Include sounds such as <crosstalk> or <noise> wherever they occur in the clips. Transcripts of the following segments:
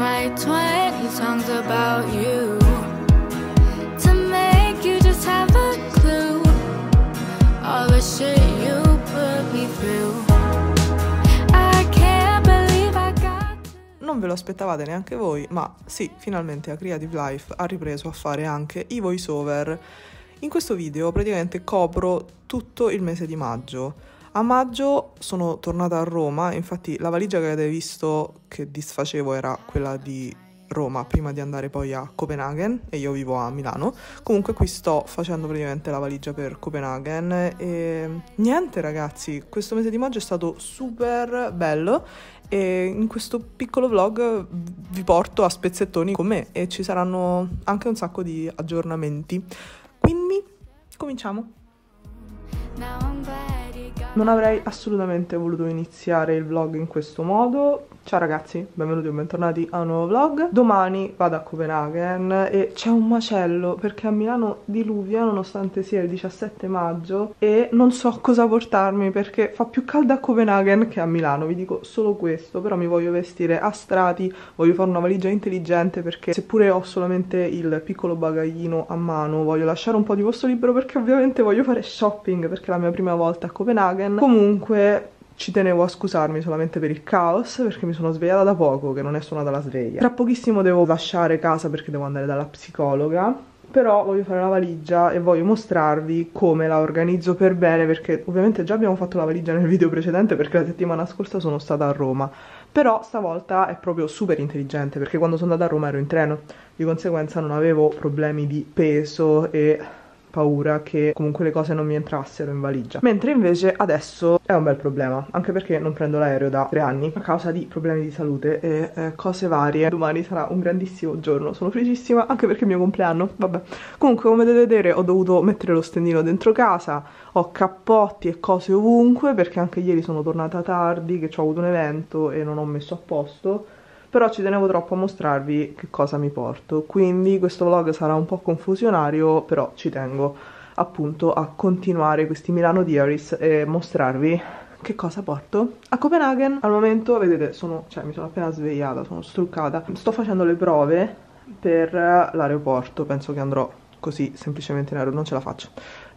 Write 20 songs about you to make you just have a clue. All the shit you put me through. Non ve lo aspettavate neanche voi, ma sì, finalmente a Creative Life ha ripreso a fare anche i voice over. In questo video praticamente copro tutto il mese di maggio. A maggio sono tornata a Roma, infatti la valigia che avete visto che disfacevo era quella di Roma prima di andare poi a Copenaghen e io vivo a Milano. Comunque qui sto facendo praticamente la valigia per Copenaghen e niente ragazzi, questo mese di maggio è stato super bello e in questo piccolo vlog vi porto a spezzettoni con me e ci saranno anche un sacco di aggiornamenti. Quindi cominciamo. Now I'm got Non avrei assolutamente voluto iniziare il vlog in questo modo. Ciao ragazzi, benvenuti o bentornati a un nuovo vlog. Domani vado a Copenaghen e c'è un macello perché a Milano diluvia nonostante sia il 17 maggio e non so cosa portarmi perché fa più caldo a Copenaghen che a Milano, vi dico solo questo, però mi voglio vestire a strati, voglio fare una valigia intelligente perché seppure ho solamente il piccolo bagaglino a mano, voglio lasciare un po' di posto libero perché ovviamente voglio fare shopping perché è la mia prima volta a Copenaghen. Comunque ci tenevo a scusarmi solamente per il caos perché mi sono svegliata da poco, che non è suonata la sveglia. Tra pochissimo devo lasciare casa perché devo andare dalla psicologa. Però voglio fare la valigia e voglio mostrarvi come la organizzo per bene perché ovviamente già abbiamo fatto la valigia nel video precedente perché la settimana scorsa sono stata a Roma. Però stavolta è proprio super intelligente perché quando sono andata a Roma ero in treno, di conseguenza non avevo problemi di peso e paura che comunque le cose non mi entrassero in valigia. Mentre invece adesso è un bel problema, anche perché non prendo l'aereo da tre anni a causa di problemi di salute e eh, cose varie. Domani sarà un grandissimo giorno, sono felicissima anche perché è il mio compleanno. Vabbè. Comunque, come potete vedere, ho dovuto mettere lo stendino dentro casa, ho cappotti e cose ovunque perché anche ieri sono tornata tardi, che ho avuto un evento e non ho messo a posto però ci tenevo troppo a mostrarvi che cosa mi porto. Quindi questo vlog sarà un po' confusionario però ci tengo appunto a continuare questi Milano Diaries e mostrarvi che cosa porto a Copenaghen. Al momento vedete sono cioè mi sono appena svegliata sono struccata. Sto facendo le prove per l'aeroporto. Penso che andrò così semplicemente in aereo. Non ce la faccio.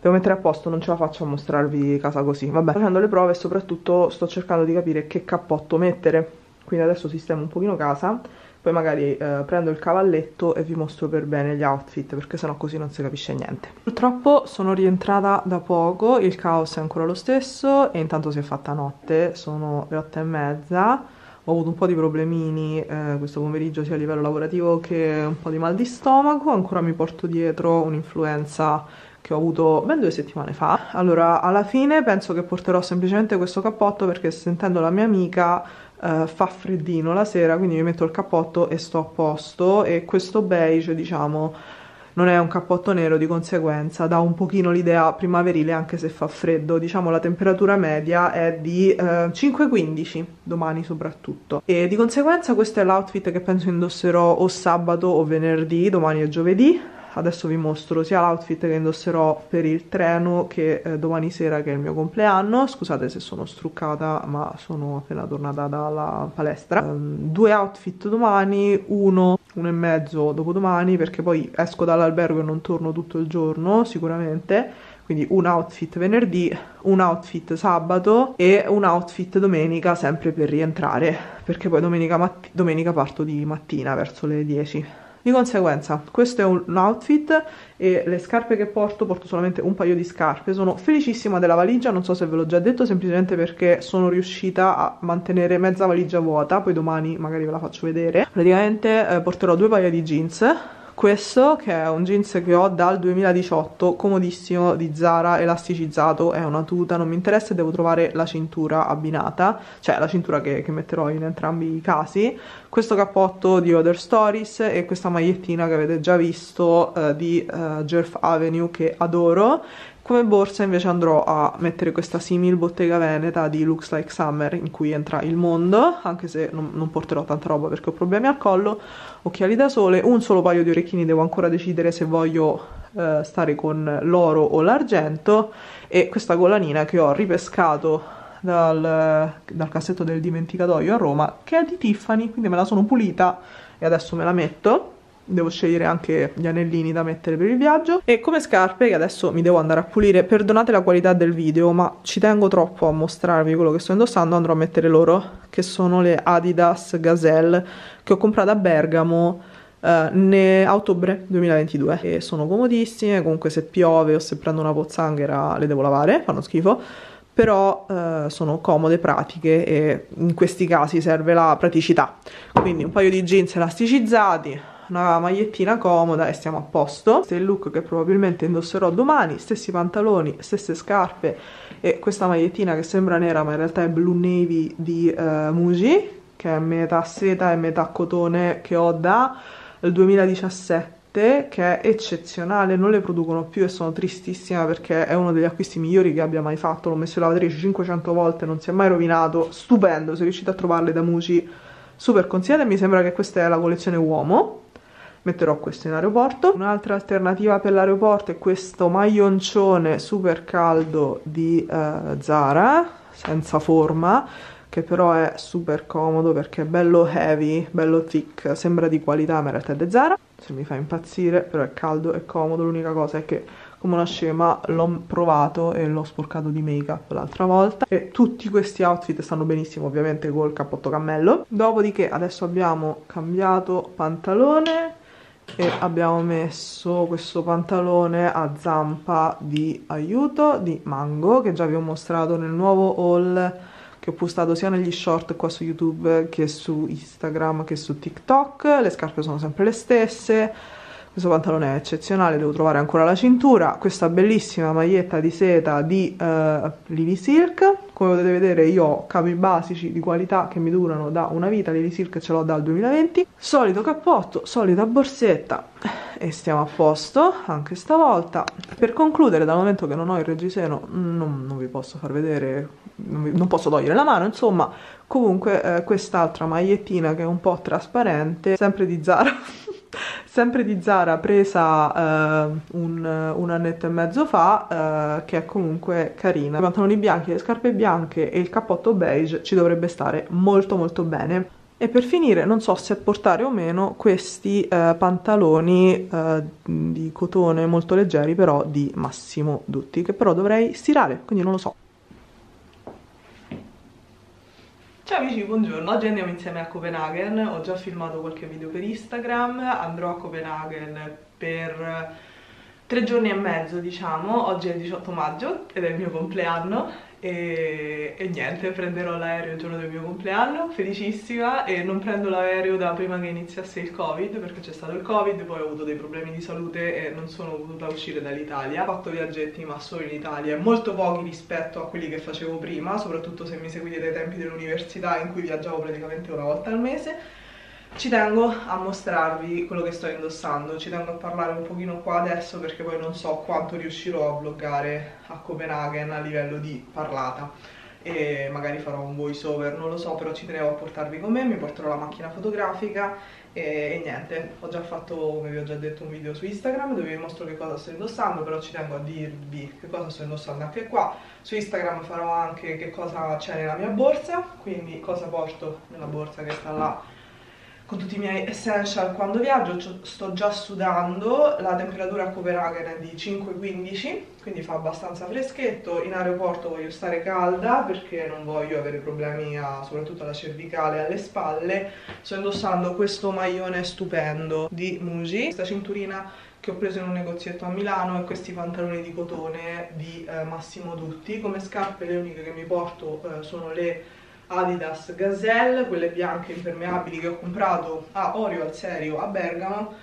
Devo mettere a posto, non ce la faccio a mostrarvi casa così. Vabbè, facendo le prove e soprattutto sto cercando di capire che cappotto mettere quindi adesso sistemo un pochino casa poi magari eh, prendo il cavalletto e vi mostro per bene gli outfit perché sennò così non si capisce niente. Purtroppo sono rientrata da poco il caos è ancora lo stesso e intanto si è fatta notte sono le otto e mezza ho avuto un po' di problemini eh, questo pomeriggio sia a livello lavorativo che un po' di mal di stomaco ancora mi porto dietro un'influenza che ho avuto ben due settimane fa. Allora alla fine penso che porterò semplicemente questo cappotto perché sentendo la mia amica uh, fa freddino la sera quindi mi metto il cappotto e sto a posto. E questo beige diciamo non è un cappotto nero di conseguenza dà un pochino l'idea primaverile anche se fa freddo. Diciamo la temperatura media è di uh, 5-15 domani soprattutto. E di conseguenza questo è l'outfit che penso indosserò o sabato o venerdì domani è giovedì adesso vi mostro sia l'outfit che indosserò per il treno che eh, domani sera che è il mio compleanno. Scusate se sono struccata ma sono appena tornata dalla palestra. Um, due outfit domani uno uno e mezzo dopodomani perché poi esco dall'albergo e non torno tutto il giorno sicuramente. Quindi un outfit venerdì, un outfit sabato e un outfit domenica sempre per rientrare perché poi domenica, domenica parto di mattina verso le 10 di conseguenza questo è un outfit e le scarpe che porto, porto solamente un paio di scarpe, sono felicissima della valigia, non so se ve l'ho già detto, semplicemente perché sono riuscita a mantenere mezza valigia vuota, poi domani magari ve la faccio vedere. Praticamente eh, porterò due paia di jeans, questo che è un jeans che ho dal 2018 comodissimo di Zara elasticizzato è una tuta non mi interessa devo trovare la cintura abbinata cioè la cintura che, che metterò in entrambi i casi. Questo cappotto di Other Stories e questa magliettina che avete già visto uh, di Jerf Avenue che adoro come borsa invece andrò a mettere questa simil bottega veneta di Looks Like Summer in cui entra il mondo, anche se non, non, porterò tanta roba perché ho problemi al collo, occhiali da sole, un solo paio di orecchini, devo ancora decidere se voglio eh, stare con l'oro o l'argento e questa collanina che ho ripescato dal, dal cassetto del dimenticatoio a Roma che è di Tiffany, quindi me la sono pulita e adesso me la metto devo scegliere anche gli anellini da mettere per il viaggio. E come scarpe che adesso mi devo andare a pulire perdonate la qualità del video ma ci tengo troppo a mostrarvi quello che sto indossando. Andrò a mettere loro che sono le Adidas Gazelle che ho comprato a Bergamo eh, a ottobre 2022 e sono comodissime comunque se piove o se prendo una pozzanghera le devo lavare fanno schifo. Però eh, sono comode, pratiche e in questi casi serve la praticità. Quindi un paio di jeans elasticizzati una magliettina comoda e stiamo a posto. Questo è il look che probabilmente indosserò domani, stessi pantaloni, stesse scarpe e questa magliettina che sembra nera ma in realtà è blu navy di uh, Muji, che è metà seta e metà cotone che ho dal 2017 che è eccezionale, non le producono più e sono tristissima perché è uno degli acquisti migliori che abbia mai fatto, l'ho messo in lavatrice 500 volte, non si è mai rovinato, stupendo, se riuscite a trovarle da Muji super consigliate, mi sembra che questa è la collezione uomo metterò questo in aeroporto. Un'altra alternativa per l'aeroporto è questo maglioncione super caldo di uh, Zara senza forma che però è super comodo perché è bello heavy, bello thick, sembra di qualità ma in realtà è di Zara. Se mi fa impazzire, però è caldo e comodo. L'unica cosa è che come una scema l'ho provato e l'ho sporcato di make up l'altra volta. E tutti questi outfit stanno benissimo ovviamente col cappotto cammello. Dopodiché adesso abbiamo cambiato pantalone e abbiamo messo questo pantalone a zampa di aiuto di Mango che già vi ho mostrato nel nuovo haul che ho postato sia negli short qua su YouTube che su Instagram che su TikTok. Le scarpe sono sempre le stesse questo pantalone è eccezionale, devo trovare ancora la cintura. Questa bellissima maglietta di seta di uh, Livy Silk. Come potete vedere io ho capi basici di qualità che mi durano da una vita, Livy Silk ce l'ho dal 2020 solito cappotto, solita borsetta. E stiamo a posto anche stavolta. Per concludere dal momento che non ho il reggiseno non, non vi posso far vedere non, vi, non, posso togliere la mano insomma. Comunque eh, quest'altra magliettina che è un po' trasparente sempre di Zara sempre di Zara presa uh, un, un, annetto e mezzo fa uh, che è comunque carina. I pantaloni bianchi, le scarpe bianche e il cappotto beige ci dovrebbe stare molto molto bene. E per finire non so se portare o meno questi uh, pantaloni di cotone molto leggeri però di Massimo Dutti che però dovrei stirare quindi non lo so Ciao amici, buongiorno. Oggi andiamo insieme a Copenaghen. Ho già filmato qualche video per Instagram. Andrò a Copenaghen per tre giorni e mezzo, diciamo. Oggi è il 18 maggio ed è il mio compleanno e, e, niente, prenderò l'aereo il giorno del mio compleanno, felicissima e non prendo l'aereo da prima che iniziasse il covid perché c'è stato il covid, poi ho avuto dei problemi di salute e non sono potuta uscire dall'Italia. Ho fatto viaggetti ma solo in Italia, molto pochi rispetto a quelli che facevo prima soprattutto se mi seguite dai tempi dell'università in cui viaggiavo praticamente una volta al mese ci tengo a mostrarvi quello che sto indossando, ci tengo a parlare un pochino qua adesso perché poi non so quanto riuscirò a vloggare a Copenaghen a livello di parlata. E magari farò un voice over, non lo so, però ci tenevo a portarvi con me, mi porterò la macchina fotografica e, e, niente, ho già fatto, come vi ho già detto, un video su Instagram dove vi mostro che cosa sto indossando, però ci tengo a dirvi che cosa sto indossando anche qua. Su Instagram farò anche che cosa c'è nella mia borsa, quindi cosa porto nella borsa che sta là con tutti i miei essential quando viaggio, sto già sudando, la temperatura a Copenaghen è di 5-15, quindi fa abbastanza freschetto, in aeroporto voglio stare calda perché non voglio avere problemi a, soprattutto alla cervicale e alle spalle, sto indossando questo maglione stupendo di Muji, questa cinturina che ho preso in un negozietto a Milano e questi pantaloni di cotone di eh, Massimo Dutti, come scarpe le uniche che mi porto eh, sono le Adidas Gazelle, quelle bianche impermeabili che ho comprato a Orio al Serio a Bergamo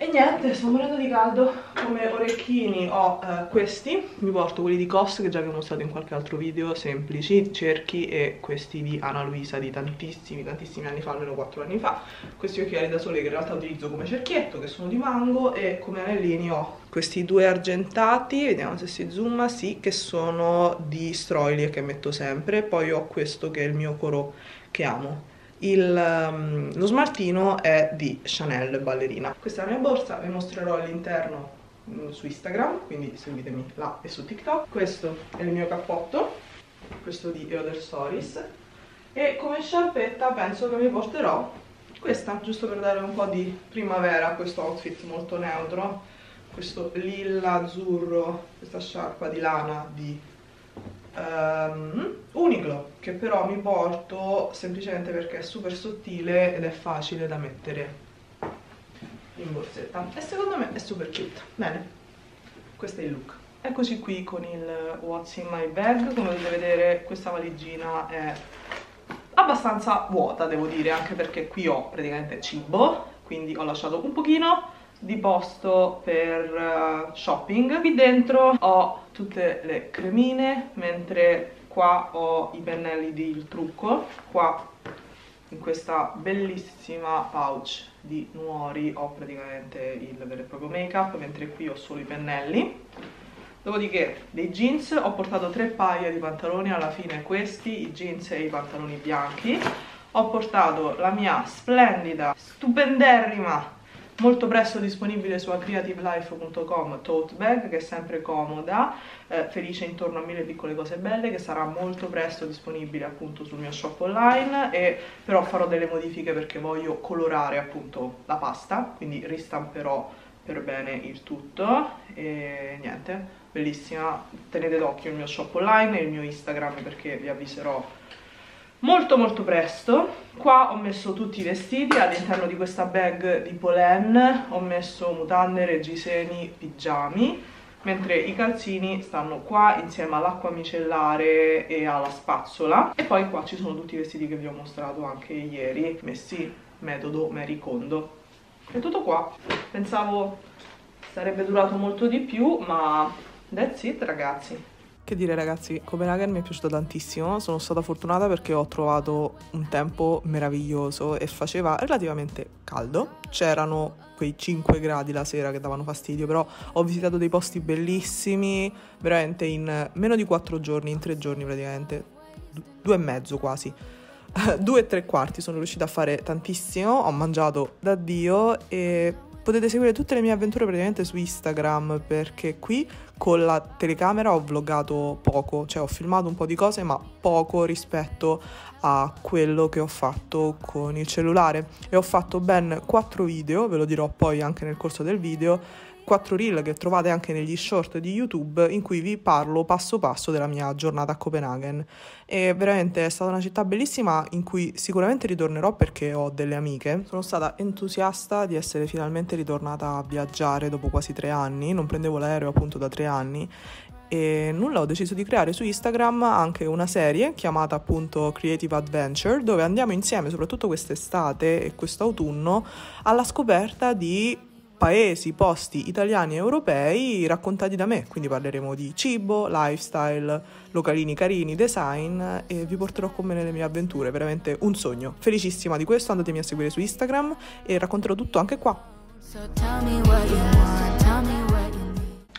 e niente, sto morendo di caldo, come orecchini ho uh, questi, mi porto quelli di COS che già vi ho mostrato in qualche altro video, semplici, cerchi e questi di Ana Luisa di tantissimi, tantissimi anni fa, almeno 4 anni fa. Questi occhiali da sole che in realtà utilizzo come cerchietto, che sono di mango e come anellini ho questi due argentati, vediamo se si zooma, sì, che sono di Stroili che metto sempre, poi ho questo che è il mio coro che amo il, um, lo smaltino è di Chanel Ballerina. Questa è la mia borsa, vi mostrerò all'interno mm, su Instagram, quindi seguitemi là e su TikTok. Questo è il mio cappotto, questo di Eoder Stories e come sciarpetta penso che mi porterò questa giusto per dare un po' di primavera a questo outfit molto neutro questo lilla azzurro questa sciarpa di lana di um, Uniqlo che però mi porto semplicemente perché è super sottile ed è facile da mettere in borsetta. E secondo me è super cute. Bene questo è il look. Eccoci qui con il what's in my bag. Come potete vedere questa valigina è abbastanza vuota devo dire anche perché qui ho praticamente cibo quindi ho lasciato un pochino di posto per uh, shopping. Qui dentro ho tutte le cremine mentre qua ho i pennelli di trucco qua in questa bellissima pouch di Nuori ho praticamente il vero e proprio make up mentre qui ho solo i pennelli. Dopodiché dei jeans ho portato tre paia di pantaloni alla fine questi i jeans e i pantaloni bianchi. Ho portato la mia splendida stupenderrima molto presto disponibile su creativelife.com tote bag che è sempre comoda eh, felice intorno a mille piccole cose belle che sarà molto presto disponibile appunto sul mio shop online e però farò delle modifiche perché voglio colorare appunto la pasta quindi ristamperò per bene il tutto. E niente bellissima. Tenete d'occhio il mio shop online e il mio instagram perché vi avviserò molto molto presto. Qua ho messo tutti i vestiti all'interno di questa bag di Polen ho messo mutande, reggiseni, pigiami mentre i calzini stanno qua insieme all'acqua micellare e alla spazzola. E poi qua ci sono tutti i vestiti che vi ho mostrato anche ieri messi metodo Mary Kondo è tutto qua. Pensavo sarebbe durato molto di più ma that's it ragazzi che dire ragazzi, Copenaghen mi è piaciuta tantissimo, sono stata fortunata perché ho trovato un tempo meraviglioso e faceva relativamente caldo, c'erano quei 5 gradi la sera che davano fastidio, però ho visitato dei posti bellissimi, veramente in meno di 4 giorni, in 3 giorni praticamente, due e mezzo quasi. <laughs> due e tre quarti sono riuscita a fare tantissimo, ho mangiato da Dio e potete seguire tutte le mie avventure praticamente su Instagram perché qui con la telecamera ho vloggato poco, cioè ho filmato un po' di cose ma poco rispetto a quello che ho fatto con il cellulare. E ho fatto ben quattro video, ve lo dirò poi anche nel corso del video 4 reel che trovate anche negli short di YouTube in cui vi parlo passo passo della mia giornata a Copenaghen. E veramente è stata una città bellissima in cui sicuramente ritornerò perché ho delle amiche. Sono stata entusiasta di essere finalmente ritornata a viaggiare dopo quasi tre anni, non prendevo l'aereo appunto da tre anni e nulla ho deciso di creare su Instagram anche una serie chiamata appunto Creative Adventure dove andiamo insieme soprattutto quest'estate e quest'autunno alla scoperta di paesi, posti italiani e europei raccontati da me, quindi parleremo di cibo, lifestyle, localini carini, design e vi porterò con me nelle mie avventure, veramente un sogno. Felicissima di questo, andatemi a seguire su Instagram e racconterò tutto anche qua.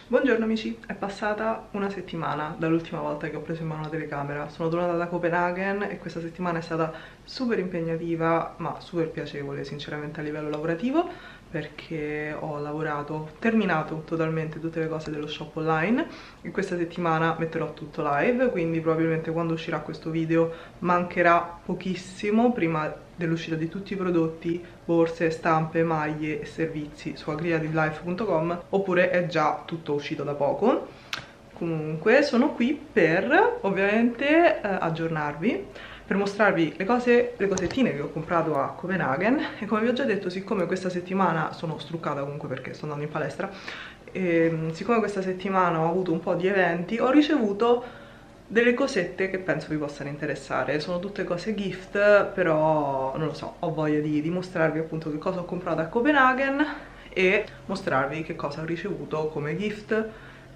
Buongiorno amici, è passata una settimana dall'ultima volta che ho preso in mano la telecamera. Sono tornata da Copenaghen e questa settimana è stata super impegnativa ma super piacevole sinceramente a livello lavorativo perché ho lavorato, terminato totalmente tutte le cose dello shop online. E questa settimana metterò tutto live quindi probabilmente quando uscirà questo video mancherà pochissimo prima dell'uscita di tutti i prodotti, borse, stampe, maglie e servizi su agriadivlife.com oppure è già tutto uscito da poco. Comunque sono qui per ovviamente eh, aggiornarvi per mostrarvi le cose, le cosettine che ho comprato a Copenaghen. E come vi ho già detto siccome questa settimana sono struccata comunque perché sto andando in palestra e ehm, siccome questa settimana ho avuto un po' di eventi ho ricevuto delle cosette che penso vi possano interessare. Sono tutte cose gift però non lo so ho voglia di dimostrarvi appunto che cosa ho comprato a Copenaghen e mostrarvi che cosa ho ricevuto come gift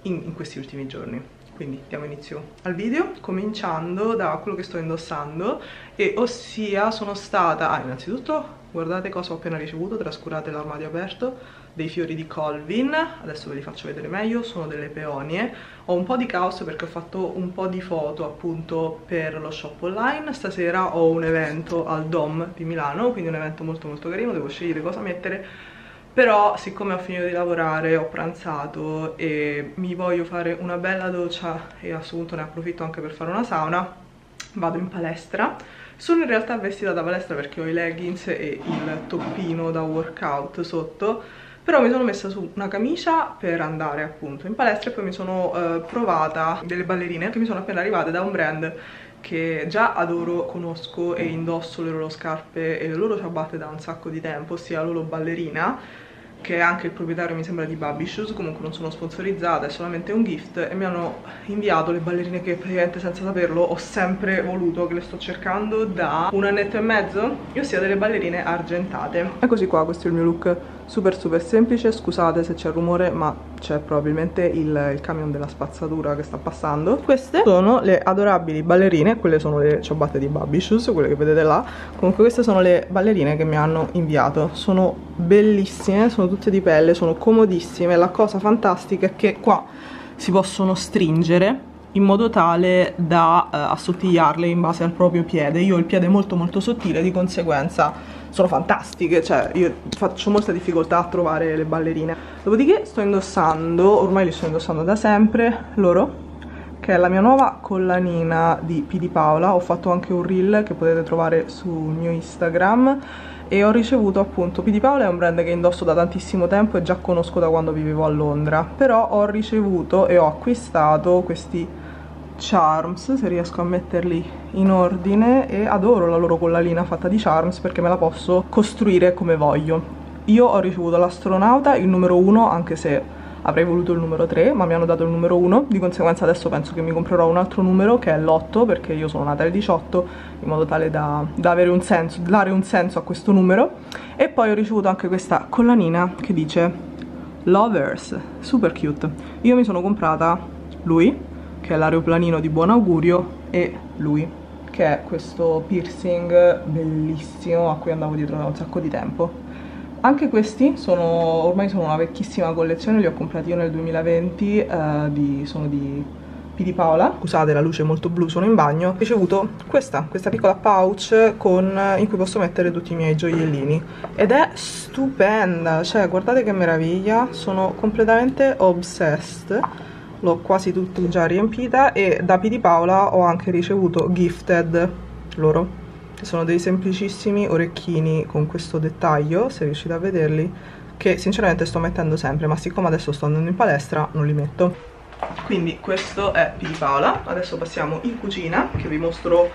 in, in questi ultimi giorni quindi diamo inizio al video cominciando da quello che sto indossando e ossia sono stata ah innanzitutto guardate cosa ho appena ricevuto trascurate l'armadio aperto dei fiori di Colvin adesso ve li faccio vedere meglio sono delle peonie. Ho un po' di caos perché ho fatto un po' di foto appunto per lo shop online. Stasera ho un evento al Dom di Milano quindi un evento molto molto carino devo scegliere cosa mettere però siccome ho finito di lavorare, ho pranzato e mi voglio fare una bella doccia e a questo punto ne approfitto anche per fare una sauna, vado in palestra. Sono in realtà vestita da palestra perché ho i leggings e il toppino da workout sotto, però mi sono messa su una camicia per andare appunto in palestra e poi mi sono uh, provata delle ballerine che mi sono appena arrivate da un brand che già adoro, conosco e indosso le loro scarpe e le loro ciabatte da un sacco di tempo, ossia Lolo Ballerina che è anche il proprietario mi sembra di Baby Shoes, comunque non sono sponsorizzata, è solamente un gift e mi hanno inviato le ballerine che praticamente senza saperlo ho sempre voluto, che le sto cercando da un annetto e mezzo, ossia delle ballerine argentate. Eccoci qua, questo è il mio look super super semplice, scusate se c'è rumore ma c'è probabilmente il, il, camion della spazzatura che sta passando. Queste sono le adorabili ballerine, quelle sono le ciabatte di Baby Shoes, quelle che vedete là. Comunque queste sono le ballerine che mi hanno inviato, sono bellissime, sono tutte di pelle, sono comodissime. La cosa fantastica è che qua si possono stringere in modo tale da eh, assottigliarle in base al proprio piede. Io ho il piede molto molto sottile, di conseguenza sono fantastiche, cioè io faccio molta difficoltà a trovare le ballerine. Dopodiché sto indossando, ormai li sto indossando da sempre, loro, che è la mia nuova collanina di P di Paola, ho fatto anche un reel che potete trovare sul mio Instagram e ho ricevuto appunto P di Paola è un brand che indosso da tantissimo tempo e già conosco da quando vivevo a Londra però ho ricevuto e ho acquistato questi Charms, se riesco a metterli in ordine e adoro la loro collalina fatta di Charms perché me la posso costruire come voglio. Io ho ricevuto l'astronauta, il numero 1, anche se avrei voluto il numero 3, ma mi hanno dato il numero 1, di conseguenza adesso penso che mi comprerò un altro numero che è l'8 perché io sono nata il 18 in modo tale da, da avere un senso, dare un senso a questo numero e poi ho ricevuto anche questa collanina che dice Lovers, super cute. Io mi sono comprata lui che è l'aeroplanino di buon augurio, e lui, che è questo piercing bellissimo a cui andavo dietro da un sacco di tempo. Anche questi sono, ormai sono una vecchissima collezione, li ho comprati io nel 2020, eh, di, sono di P di Paola. Scusate la luce è molto blu, sono in bagno. Ho ricevuto questa, questa piccola pouch con, in cui posso mettere tutti i miei gioiellini. Ed è stupenda, cioè guardate che meraviglia, sono completamente obsessed l'ho quasi tutto già riempita e da P Paola ho anche ricevuto gifted loro sono dei semplicissimi orecchini con questo dettaglio se riuscite a vederli che sinceramente sto mettendo sempre ma siccome adesso sto andando in palestra non li metto. Quindi questo è P Paola adesso passiamo in cucina che vi mostro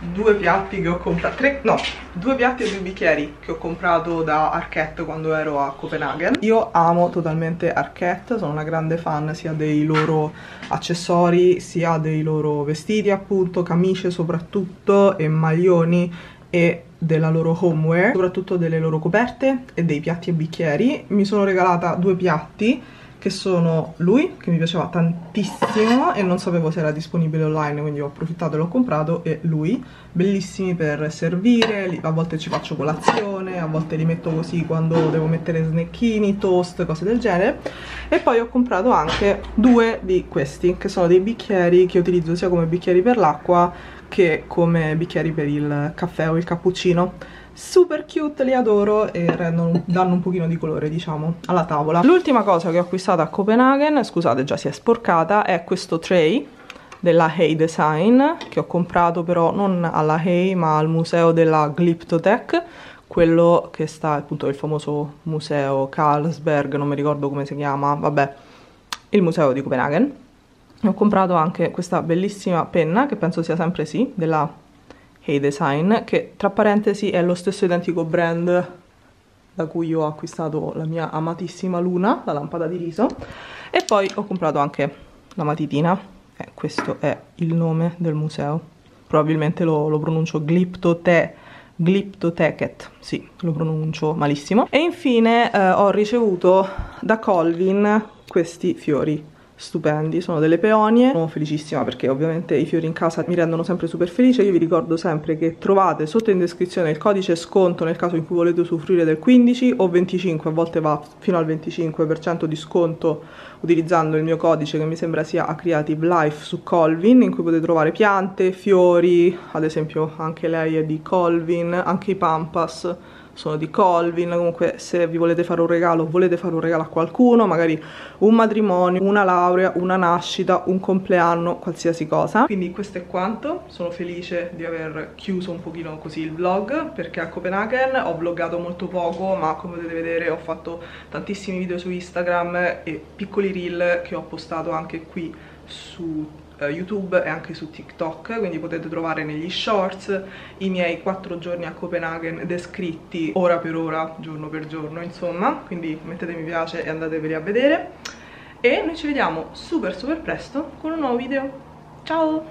due piatti che ho comprato, tre, no, due piatti e due bicchieri che ho comprato da Arquette quando ero a Copenaghen. Io amo totalmente Arquette, sono una grande fan sia dei loro accessori, sia dei loro vestiti appunto, camicie soprattutto e maglioni e della loro homeware, soprattutto delle loro coperte e dei piatti e bicchieri. Mi sono regalata due piatti che sono lui, che mi piaceva tantissimo e non sapevo se era disponibile online, quindi ho approfittato e l'ho comprato, e lui, bellissimi per servire, a volte ci faccio colazione, a volte li metto così quando devo mettere snecchini, toast, cose del genere, e poi ho comprato anche due di questi, che sono dei bicchieri che utilizzo sia come bicchieri per l'acqua che come bicchieri per il caffè o il cappuccino super cute, li adoro e rendono, danno un pochino di colore diciamo alla tavola. L'ultima cosa che ho acquistato a Copenaghen scusate già si è sporcata è questo tray della Hey Design che ho comprato però non alla Hey ma al museo della Glyptotech quello che sta appunto il famoso museo Carlsberg non mi ricordo come si chiama vabbè il museo di Copenaghen. Ho comprato anche questa bellissima penna che penso sia sempre sì della Hey Design che tra parentesi è lo stesso identico brand da cui io ho acquistato la mia amatissima Luna, la lampada di riso e poi ho comprato anche la matitina e questo è il nome del museo probabilmente lo, lo pronuncio Gliptote Gliptoteket, sì, lo pronuncio malissimo. E infine eh, ho ricevuto da Colvin questi fiori stupendi, sono delle peonie, sono felicissima perché ovviamente i fiori in casa mi rendono sempre super felice, io vi ricordo sempre che trovate sotto in descrizione il codice sconto nel caso in cui volete usufruire del 15 o 25, a volte va fino al 25% di sconto utilizzando il mio codice che mi sembra sia a Creative Life su Colvin in cui potete trovare piante, fiori, ad esempio anche lei è di Colvin, anche i Pampas sono di Colvin, comunque se vi volete fare un regalo, volete fare un regalo a qualcuno, magari un matrimonio, una laurea, una nascita, un compleanno, qualsiasi cosa. Quindi questo è quanto, sono felice di aver chiuso un pochino così il vlog perché a Copenaghen ho vloggato molto poco ma come potete vedere ho fatto tantissimi video su Instagram e piccoli reel che ho postato anche qui su eh, YouTube e anche su TikTok, quindi potete trovare negli shorts i miei 4 giorni a Copenaghen descritti ora per ora, giorno per giorno, insomma, quindi mettete mi piace e andateveli a vedere. E noi ci vediamo super super presto con un nuovo video. Ciao!